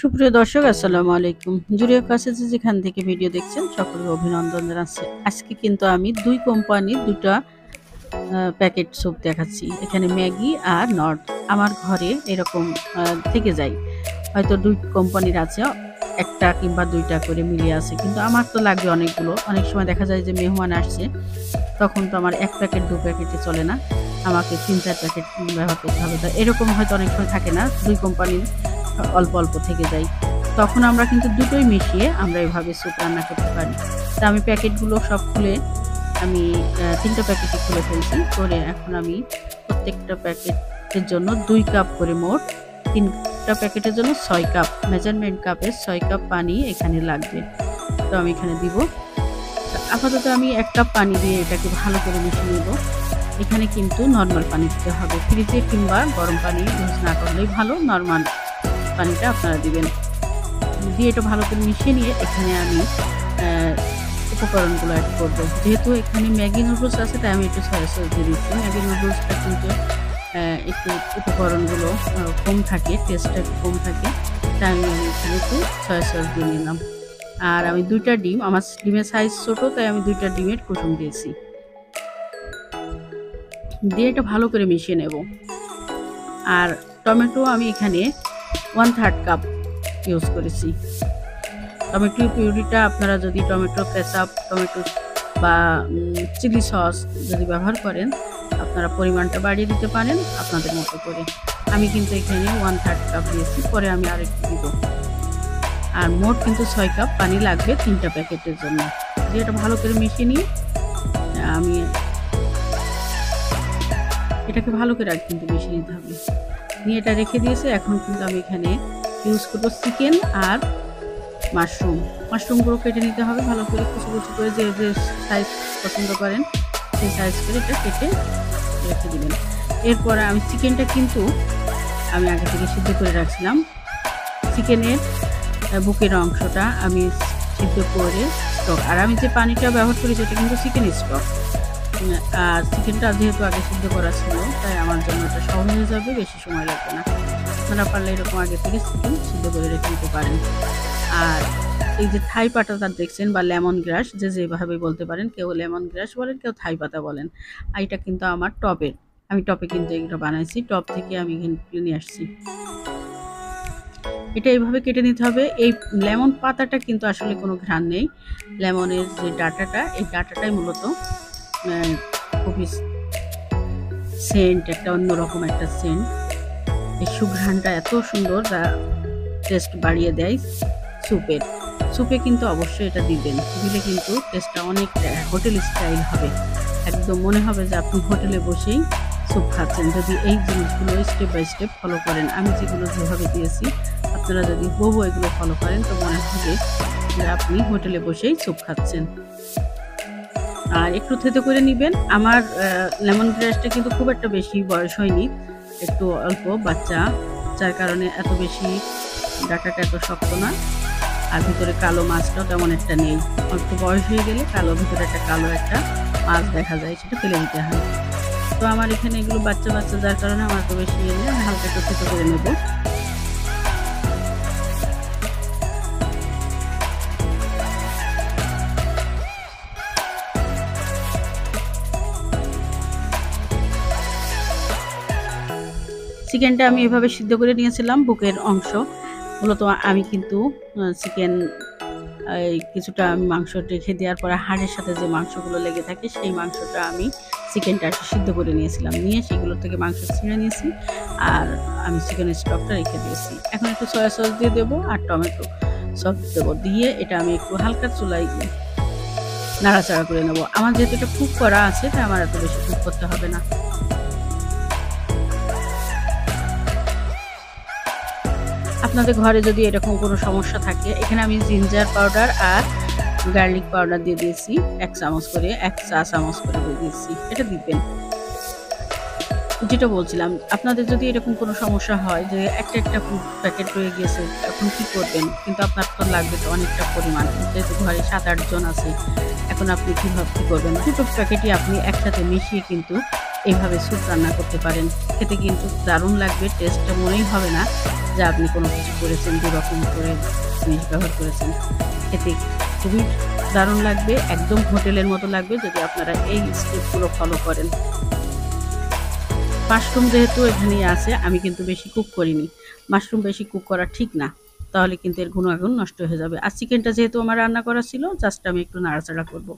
সুপ্রিয় দর্শক, আসসালামু আলাইকুম। জুরিয়া কাছে যেখান থেকে ভিডিও দেখছেন, সকলকে অভিনন্দন জানাচ্ছি। আজকে কিন্তু আমি দুই কোম্পানির দুটা প্যাকেট স্যুপ দেখাচ্ছি। এখানে ম্যাগি আর নর্থ আমার ঘরে এরকম থেকে যায়। হয়তো দুই কোম্পানির আছে, একটা কিংবা দুইটা করে মিলিয়ে আছে। কিন্তু আমার তো লাগবে অনেকগুলো। অনেক সময় দেখা যায় যে মেহমান আসছে, তখন তো আমার এক প্যাকেট, দু প্যাকেটে চলে না। আমাকে তিন, চার প্যাকেট ব্যবহার করতে হবে। তো এরকম হয়তো অনেক সময় থাকে না দুই কোম্পানির। অল্প অল্প থেকে যায় তখন আমরা কিন্তু দুটোই মিশিয়ে আমরা এভাবে স্যুপ রান্না করতে পারি। তা আমি প্যাকেটগুলো সব খুলে আমি তিনটা প্যাকেটই খুলে ফেলছি। করে এখন আমি প্রত্যেকটা প্যাকেটের জন্য দুই কাপ করে মোট তিনটা প্যাকেটের জন্য ছয় কাপ মেজারমেন্ট কাপের ছয় কাপ পানি এখানে লাগবে। তো আমি এখানে দিব। আপাতত আমি এক কাপ পানি দিয়ে এটাকে ভালো করে মিশিয়ে নেব। এখানে কিন্তু নর্মাল পানি দিতে হবে। ফ্রিজে কিংবা গরম পানি ইউজ না করলেই ভালো নর্মাল পানিটা আপনারা দিবেন। দিয়ে এটা ভালো করে মিশিয়ে নিয়ে এখানে আমি উপকরণগুলো অ্যাড করব। যেহেতু এখানে ম্যাগি নুডলস আছে, তাই আমি একটু সয়া সস দিয়ে দিচ্ছি। ম্যাগি নুডলসটা কিন্তু একটু উপকরণগুলো কম থাকে টেস্টটা একটু কম থাকে। তাই আমি এখানে একটু সয়া সস দিয়ে নিলাম। আর আমি দুইটা ডিম, আমার ডিমের সাইজ ছোটো, তাই আমি দুইটা ডিমের কুসুম দিয়েছি। দিয়ে এটা ভালো করে মিশিয়ে নেব। আর টমেটো আমি এখানে ওয়ান থার্ড কাপ ইউজ করেছি। টমেটো পিউরিটা আপনারা যদি টমেটো কেচাপ, টমেটো বা চিলি সস যদি ব্যবহার করেন, আপনারা পরিমাণটা বাড়িয়ে দিতে পারেন আপনাদের মতো করে। আমি কিন্তু এখানে ওয়ান থার্ড কাপ দিয়েছি, পরে আমি আরেকটু দিব। আর মোট কিন্তু ছয় কাপ পানি লাগবে তিনটা প্যাকেটের জন্য। এটা ভালো করে মিশিয়ে নিয়ে আমি এটাকে ভালো করে আর কিন্তু মিশিয়ে নিতে হবে। নিয়ে এটা রেখে দিয়েছে। এখন কিন্তু আমি এখানে ইউজ করব চিকেন আর মাশরুম মাশরুমগুলো কেটে নিতে হবে, ভালো করে কুচি কুচি করে যে যে সাইজ পছন্দ করেন, সেই সাইজ করে এটা কেটে রেখে দেবেন। এরপরে আমি চিকেনটা কিন্তু আমি আগে থেকে সিদ্ধ করে রাখছিলাম। চিকেনের বুকের অংশটা আমি সিদ্ধ করে স্টক আর আমি যে পানিটা ব্যবহার করি সেটা কিন্তু চিকেন স্টক আর চিকেনটা যেহেতু আগে সিদ্ধ করা ছিল, তাই আমার জন্য এটা সহজ হয়ে যাবে, বেশি সময় লাগবে না। আপনারা পারলে এরকম আগে থেকে চিকেন সিদ্ধ করে রেখে দিতে পারেন। আর এই যে থাই পাতাটা দেখছেন বা লেমন গ্রাস, যে যেভাবে বলতে পারেন, কেউ লেমন গ্রাস বলেন, কেউ থাই পাতা বলেন, আর এটা কিন্তু আমার টপের। আমি টপে কিন্তু এগুলো বানাইছি, টপ থেকে আমি এখানে নিয়ে আসছি। এটা এইভাবে কেটে নিতে হবে। এই লেমন পাতাটা কিন্তু আসলে কোনো ঘ্রাণ নেই। লেমনের যে ডাটাটা, এই ডাটাটাই মূলত খুবই সেন্ট একটা অন্যরকম একটা সেন্ট এই সুঘ্রাণটা এত সুন্দর, যা টেস্ট বাড়িয়ে দেয় স্যুপের স্যুপে কিন্তু অবশ্যই এটা দিবেন। দিলে কিন্তু টেস্টটা অনেক হোটেল স্টাইল হবে। একদম মনে হবে যে আপনি হোটেলে বসেই স্যুপ খাচ্ছেন। যদি এই জিনিসগুলো স্টেপ বাই স্টেপ ফলো করেন, আমি যেগুলো যেভাবে দিয়েছি, আপনারা যদি বহু এগুলো ফলো করেন, তো মনে হবে যে আপনি হোটেলে বসেই স্যুপ খাচ্ছেন। আর একটু থেতে করে নেবেন। আমার লেমন গ্রাসটা কিন্তু খুব একটা বেশি বয়স হয়নি, একটু অল্প বাচ্চা, যার কারণে এত বেশি ডাটাটা এত শক্ত না। আর ভিতরে কালো মাছটাও তেমন একটা নেই। অল্প বয়স হয়ে গেলে কালো, ভিতরে একটা কালো একটা মাছ দেখা যায়, সেটা ফেলে দিতে হয়। তো আমার এখানে এগুলো বাচ্চা বাচ্চা, যার কারণে আমার তো বেশি এনে আমি হালকা একটু থেতে করে নেব। চিকেনটা আমি এভাবে সিদ্ধ করে নিয়েছিলাম, বুকের অংশ। মূলত আমি কিন্তু চিকেন, এই কিছুটা আমি মাংস রেখে দেওয়ার পরে হাড়ের সাথে যে মাংসগুলো লেগে থাকে, সেই মাংসটা আমি চিকেনটা সিদ্ধ করে নিয়েছিলাম। নিয়ে সেগুলো থেকে মাংস ছিঁড়ে নিয়েছি আর আমি চিকেনের স্টকটা রেখে দিয়েছি। এখন একটু সয়া সস দিয়ে দেবো আর টমেটো সস দেবো। দিয়ে এটা আমি একটু হালকা চুলাই নাড়াচাড়া করে নেব। আমার যেহেতু এটা কুক করা আছে, তাই আমার এত বেশি কুক করতে হবে না। আপনাদের ঘরে যদি এরকম কোনো সমস্যা থাকে, এখানে আমি জিঞ্জার পাউডার আর গার্লিক পাউডার দিয়ে দিয়েছি। এক চামচ করে, এক চা চামচ করে দিয়ে দিয়েছি। এটা দিবেন। যেটা বলছিলাম, আপনাদের যদি এরকম কোনো সমস্যা হয় যে একটা একটা প্যাকেট রয়ে গেছে এখন কি করবেন? কিন্তু আপনার তো লাগবে তো অনেকটা পরিমাণ। যেহেতু ঘরে সাত আটজন আছে, এখন আপনি কীভাবে কী করবেন? দুটো প্যাকেটই আপনি একসাথে মিশিয়ে কিন্তু এইভাবে স্যুপ রান্না করতে পারেন। খেতে কিন্তু দারুণ লাগবে টেস্টটা মনেই হবে না। যে আপনি কোনো কিছু করেছেন দু রকম করে জিনিস ব্যবহার করেছেন এতে খুবই দারুণ লাগবে, একদম হোটেলের মতো লাগবে যদি আপনারা এই স্টেপগুলো ফলো করেন। মাশরুম যেহেতু এখানেই আছে, আমি কিন্তু বেশি কুক করিনি। মাশরুম বেশি কুক করা ঠিক না, তাহলে কিন্তু এর গুণাগুণ নষ্ট হয়ে যাবে। আর চিকেনটা যেহেতু আমার রান্না করা ছিল জাস্ট আমি একটু নাড়াচাড়া করব।